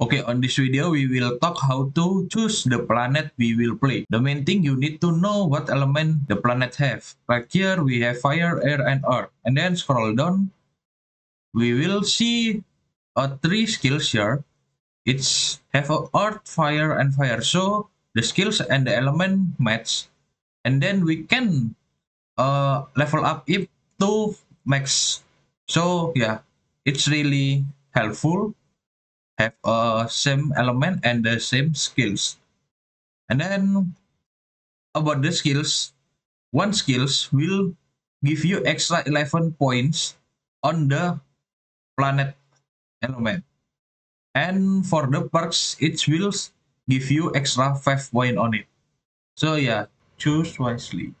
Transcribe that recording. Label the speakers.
Speaker 1: Okay, on this video, we will talk how to choose the planet we will play. The main thing you need to know what element the planet have. Like here, we have fire, air, and earth. And then scroll down, we will see a three skills here. It's have a earth, fire, and fire. So the skills and the element match. And then we can uh, level up it to max. So yeah, it's really helpful have a same element and the same skills. And then about the skills, one skills will give you extra 11 points on the planet element. And for the perks, it will give you extra 5 point on it. So yeah, choose wisely.